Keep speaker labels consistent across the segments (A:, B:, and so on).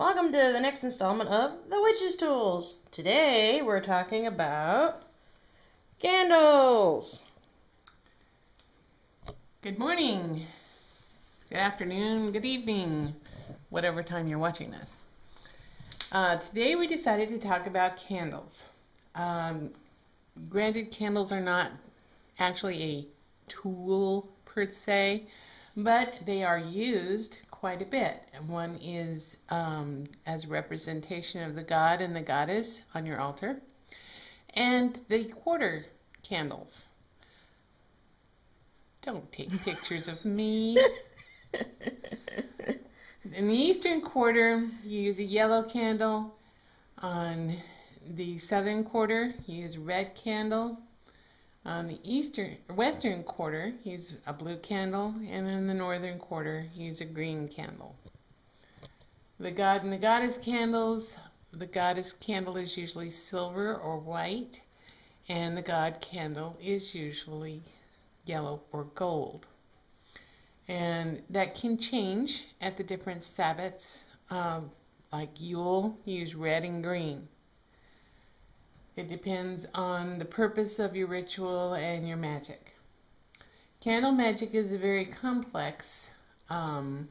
A: Welcome to the next installment of The Witch's Tools. Today we're talking about candles.
B: Good morning, good afternoon, good evening, whatever time you're watching this. Uh, today we decided to talk about candles. Um, granted, candles are not actually a tool per se, but they are used quite a bit. And one is um, as a representation of the god and the goddess on your altar, and the quarter candles. Don't take pictures of me. In the eastern quarter, you use a yellow candle. On the southern quarter, you use a red candle. On the eastern, western quarter, use a blue candle, and in the northern quarter, use a green candle. The god and the goddess candles, the goddess candle is usually silver or white, and the god candle is usually yellow or gold. And that can change at the different Sabbats, um, like Yule, use red and green. It depends on the purpose of your ritual and your magic. Candle magic is a very complex um,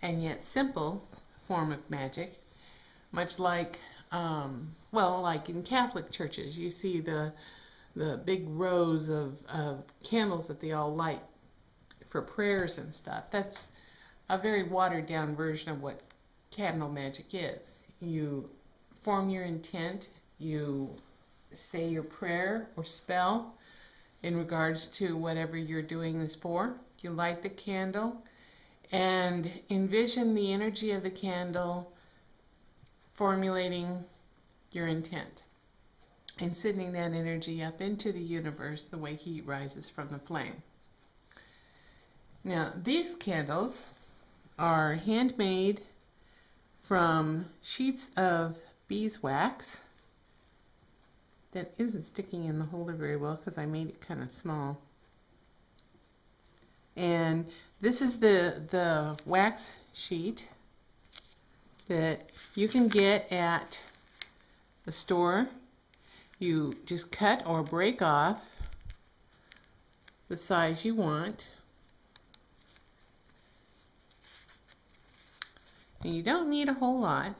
B: and yet simple form of magic, much like, um, well, like in Catholic churches, you see the the big rows of, of candles that they all light for prayers and stuff. That's a very watered down version of what candle magic is. You form your intent, you say your prayer or spell in regards to whatever you're doing this for. You light the candle and envision the energy of the candle formulating your intent and sending that energy up into the universe the way heat rises from the flame. Now, these candles are handmade from sheets of beeswax that isn't sticking in the holder very well because I made it kind of small. And this is the, the wax sheet that you can get at the store. You just cut or break off the size you want. And you don't need a whole lot.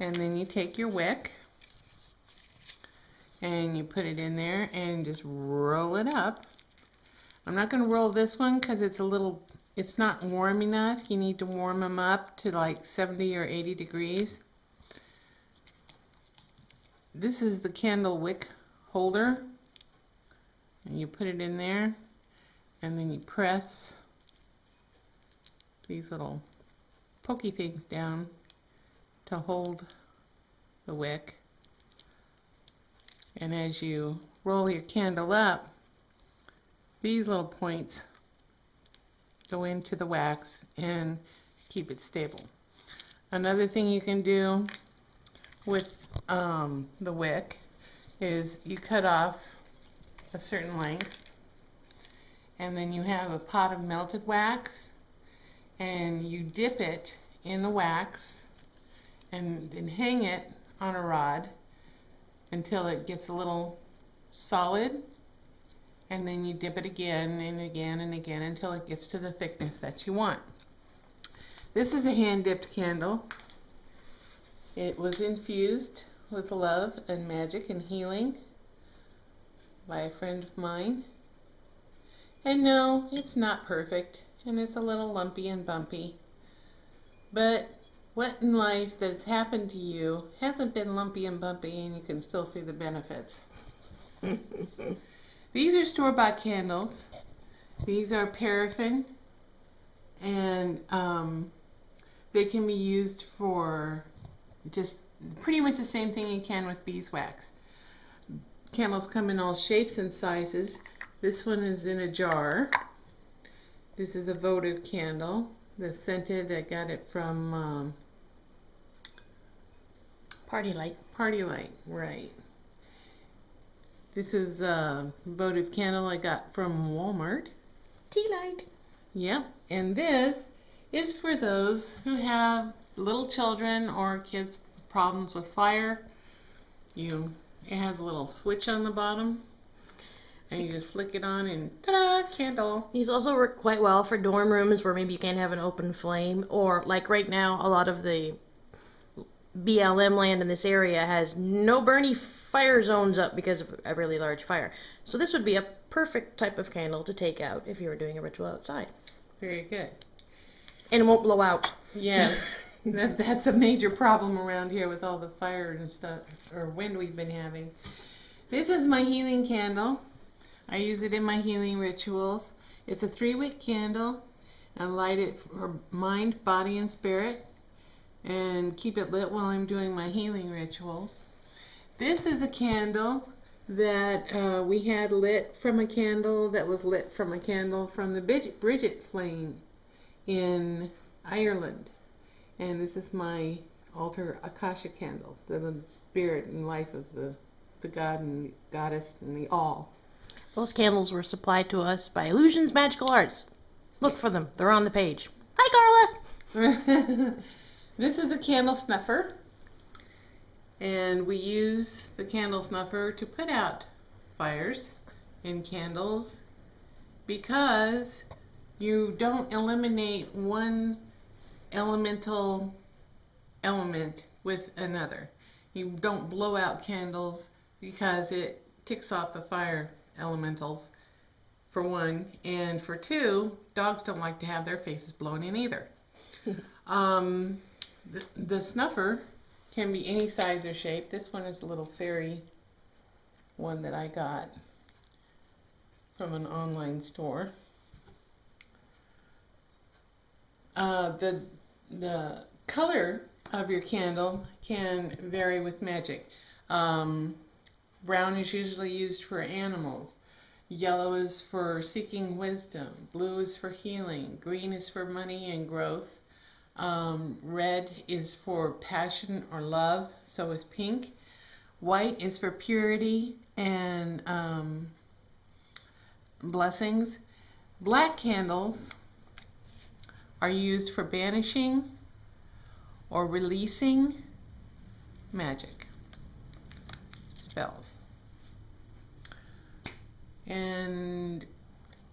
B: And then you take your wick and you put it in there and just roll it up. I'm not going to roll this one because it's a little, it's not warm enough. You need to warm them up to like 70 or 80 degrees. This is the candle wick holder. And you put it in there and then you press these little pokey things down to hold the wick. And as you roll your candle up, these little points go into the wax and keep it stable. Another thing you can do with um, the wick is you cut off a certain length and then you have a pot of melted wax and you dip it in the wax and then hang it on a rod until it gets a little solid and then you dip it again and again and again until it gets to the thickness that you want. This is a hand dipped candle. It was infused with love and magic and healing by a friend of mine. And no, it's not perfect and it's a little lumpy and bumpy. But what in life that's happened to you hasn't been lumpy and bumpy and you can still see the benefits. These are store-bought candles. These are paraffin and um, they can be used for just pretty much the same thing you can with beeswax. Candles come in all shapes and sizes. This one is in a jar. This is a votive candle. The scented, I got it from um,
A: PartyLite.
B: Party Light, right. This is a votive candle I got from Walmart.
A: Tea light.
B: Yep, and this is for those who have little children or kids problems with fire. You it has a little switch on the bottom and you just flick it on and ta-da, candle.
A: These also work quite well for dorm rooms where maybe you can't have an open flame, or like right now, a lot of the BLM land in this area has no Bernie fire zones up because of a really large fire. So this would be a perfect type of candle to take out if you were doing a ritual outside,
B: Very good.
A: and it won't blow out.
B: Yes, that, that's a major problem around here with all the fire and stuff, or wind we've been having. This is my healing candle. I use it in my healing rituals. It's a three wick candle. I light it for mind, body, and spirit, and keep it lit while I'm doing my healing rituals. This is a candle that uh, we had lit from a candle that was lit from a candle from the Bridget, Bridget flame in Ireland. And this is my altar Akasha candle, the spirit and life of the, the god and goddess and the all.
A: Those candles were supplied to us by Illusions Magical Arts. Look for them; they're on the page. Hi, Carla.
B: this is a candle snuffer. And we use the candle snuffer to put out fires in candles because you don't eliminate one elemental element with another. You don't blow out candles because it ticks off the fire elementals, for one. And for two, dogs don't like to have their faces blown in either. um, the, snuffer can be any size or shape. This one is a little fairy one that I got from an online store. Uh, the the color of your candle can vary with magic. Um, brown is usually used for animals. Yellow is for seeking wisdom. Blue is for healing. Green is for money and growth. Um, red is for passion or love. So is pink. White is for purity and um, blessings. Black candles are used for banishing or releasing magic spells. And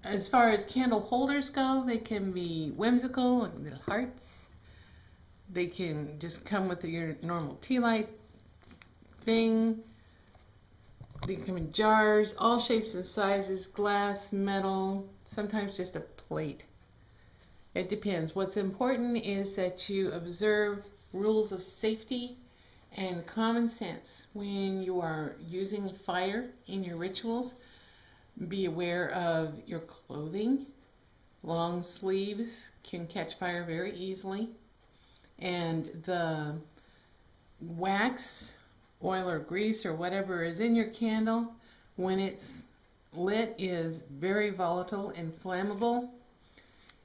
B: as far as candle holders go, they can be whimsical, like little hearts. They can just come with your normal tea light thing. They come in jars, all shapes and sizes, glass, metal, sometimes just a plate. It depends. What's important is that you observe rules of safety and common sense when you are using fire in your rituals. Be aware of your clothing. Long sleeves can catch fire very easily. And the wax, oil or grease or whatever is in your candle, when it's lit, is very volatile and flammable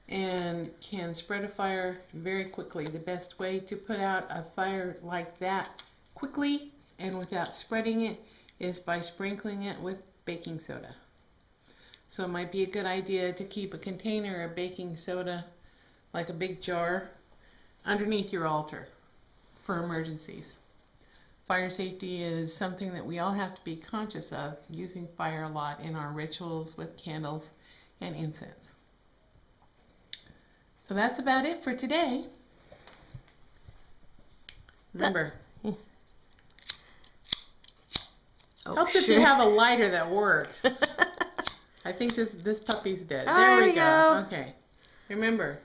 B: and can spread a fire very quickly. The best way to put out a fire like that quickly and without spreading it is by sprinkling it with baking soda. So it might be a good idea to keep a container of baking soda, like a big jar, underneath your altar for emergencies. Fire safety is something that we all have to be conscious of, using fire a lot in our rituals with candles and incense. So that's about it for today. Remember,
A: Oh,
B: helps if you have a lighter that works. I think this this puppy's dead. There
A: there
B: we go.
A: go.
B: Okay. Remember,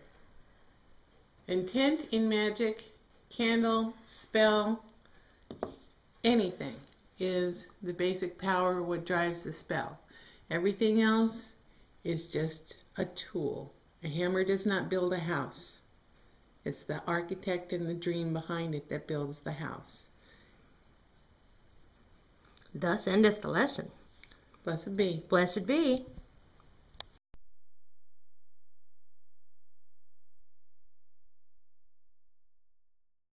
B: intent in magic, candle, spell, anything is the basic power what drives the spell. Everything else is just a tool. A hammer does not build a house. It's the architect and the dream behind it that builds the house.
A: Thus endeth the lesson.
B: Blessed be.
A: Blessed be.